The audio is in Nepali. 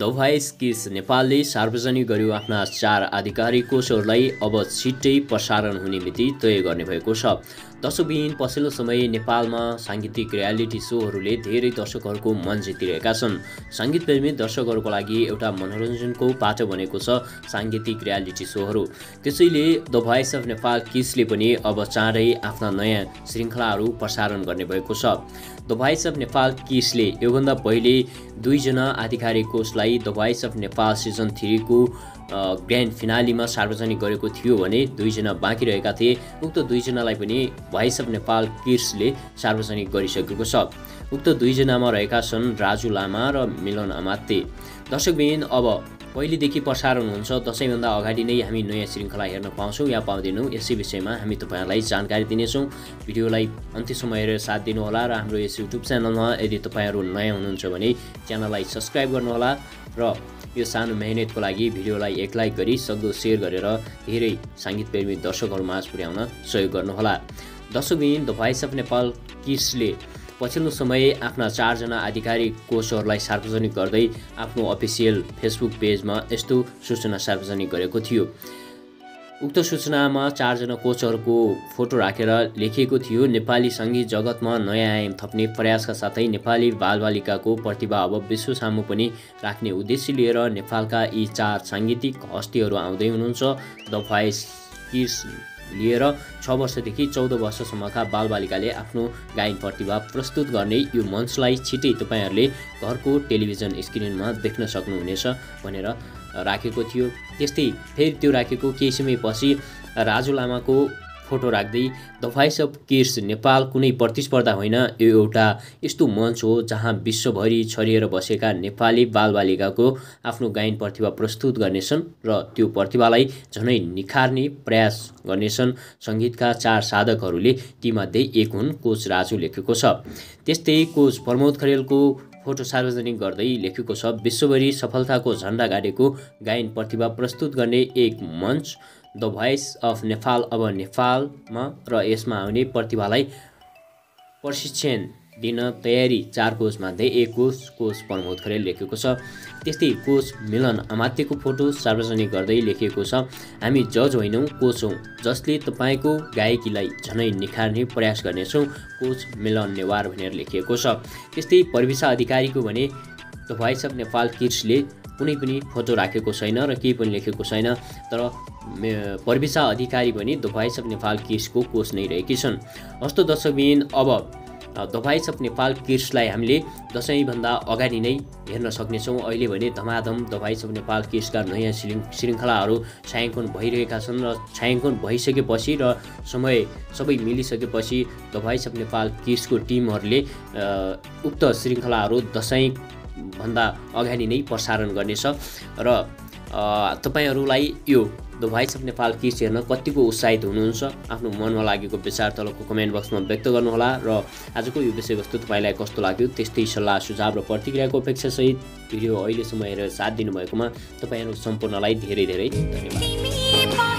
द भोइस किस नेपालले सार्वजनिक गर्यो आफ्ना चार आधिकारिक कोषहरूलाई अब छिट्टै प्रसारण हुने मिति तय गर्ने भएको छ। दशकविहीन पछिल्लो समय नेपालमा साङ्गीतिक रियालिटी सोहरूले धेरै दर्शकहरूको मन जितिरहेका छन्। सङ्गीत प्रेमी दर्शकहरूको लागि एउटा मनोरञ्जनको पाटो बनेको छ साङ्गीतिक रियालिटी सोहरू। त्यसैले द भोइस अफ नेपाल किसले पनि अब चाँडै आफ्ना नयाँ श्रृङ्खलाहरू प्रसारण गर्ने भएको छ। द भोइस अफ नेपाल किसले? योभन्दा पहिले दुईजना आधिकारिक कोषलाई the voice of Nepal season थ्रीको grand फिनालीमा सार्वजनिक गरेको थियो भने दुईजना बाँकी रहेका थिए। उक्त दुईजनालाई पनि भोइस अफ नेपाल किर्सले सार्वजनिक गरिसकेको छ। उक्त दुईजनामा रहेका छन् राजु लामा र मिलन अमाते दर्शकबिन अब पहिलेदेखि प्रसारण हुन्छ दसैँभन्दा अगाडि नै हामी नयाँ श्रृङ्खला हेर्न पाउँछौँ या पाउँदैनौँ। यसै विषयमा हामी तपाईँहरूलाई जानकारी दिनेछौँ। भिडियोलाई अन्त्यसम्म हेरेर साथ दिनुहोला र हाम्रो यस युट्युब च्यानलमा यदि तपाईँहरू नयाँ हुनुहुन्छ भने च्यानललाई सब्सक्राइब गर्नुहोला र यो सानो मेहनतको लागि भिडियोलाई एक लाइक गरी सक्दो सेयर गरेर धेरै सङ्गीत प्रेमी दर्शकहरू माझ पुर्याउन सहयोग गर्नुहोला। दर्शकबिन द भोइस अफ नेपाल किड्सले पछिल्लो समय आफ्ना चारजना आधिकारिक कोचहरूलाई सार्वजनिक गर्दै आफ्नो अफिसियल फेसबुक पेजमा यस्तो सूचना सार्वजनिक गरेको थियो। उक्त सूचनामा चारजना कोचहरूको फोटो राखेर लेखिएको थियो नेपाली सङ्गीत जगतमा नयाँ आयाम थप्ने प्रयासका साथै नेपाली बालबालिकाको प्रतिभा अब विश्व सामु पनि राख्ने उद्देश्य लिएर नेपालका यी चार साङ्गीतिक हस्तीहरू आउँदै हुनुहुन्छ। द भोइस किस लिएर छ वर्षदेखि चौध वर्षसम्मका बालबालिकाले आफ्नो गायन प्रतिभा प्रस्तुत गर्ने यो मञ्चलाई छिटै तपाईँहरूले घरको टेलिभिजन स्क्रिनमा देख्न सक्नुहुनेछ भनेर राखेको थियो। त्यस्तै फेरि त्यो राखेको केही समयपछि राजु लामाको फोटो राख्दै the voice of kids Nepal कुनै प्रतिस्पर्धा होइन यो एउटा यस्तो मञ्च हो जहाँ विश्वभरि छरिएर बसेका नेपाली बालबालिकाको आफ्नो गायन प्रतिभा प्रस्तुत गर्नेछन् र त्यो प्रतिभालाई झनै निखार्ने प्रयास गर्नेछन्। सङ्गीतका चार साधकहरूले तीमध्ये एक हुन् कोच राजु लेखेको छ। त्यस्तै कोच प्रमोद खरेलको फोटो सार्वजनिक गर्दै लेखेको छ विश्वभरि सफलताको झन्डा गाडेको गायन प्रतिभा प्रस्तुत गर्ने एक मञ्च द भोइस अफ नेपाल अब नेपालमा र यसमा आउने प्रतिभालाई प्रशिक्षण दिन तयारी चार कोचमध्ये एक कोच कोच प्रमोद खरेल लेखेको छ। त्यस्तै कोच मिलन अमात्यको फोटो सार्वजनिक गर्दै लेखिएको छ। हामी जज होइनौँ कोच हौँ। जसले तपाईँको गायकीलाई झनै निखार्ने प्रयास गर्नेछौँ कोच मिलन नेवार भनेर लेखिएको छ। त्यस्तै प्रविशा अधिकारीको भने द भोइस अफ नेपाल किड्सले कुनै पनि फोटो राखेको छैन र केही पनि लेखेको छैन। तर प्रविशा अधिकारी पनि द भोइस अफ नेपाल किड्सको कोच नै रहेकी छन्। हस्तो दर्शकबिन अब द भोइस अफ नेपाल किड्सलाई हामीले दसैँभन्दा अगाडि नै हेर्न सक्नेछौँ। अहिले भने धमाधम द भोइस अफ नेपाल किड्सका नयाँ श्रृङ् श्रृङ्खलाहरू छायाङ्कन भइरहेका छन् र छायाङ्कन भइसकेपछि र समय सबै मिलिसकेपछि द भोइस अफ नेपाल किड्सको टिमहरूले उक्त श्रृङ्खलाहरू दसैँभन्दा अगाडि नै प्रसारण गर्नेछ। र तपाईँहरूलाई यो the voice of Nepal kids हेर्न कतिको उत्साहित हुनुहुन्छ आफ्नो मनमा लागेको विचार तलको कमेन्ट बक्समा व्यक्त गर्नुहोला र आजको यो विषयवस्तु तपाईँलाई कस्तो लाग्यो त्यस्तै सल्लाह सुझाव र प्रतिक्रियाको अपेक्षासहित भिडियो अहिलेसम्म हेरेर साथ दिनुभएकोमा तपाईँहरू सम्पूर्णलाई धेरै धेरै धन्यवाद।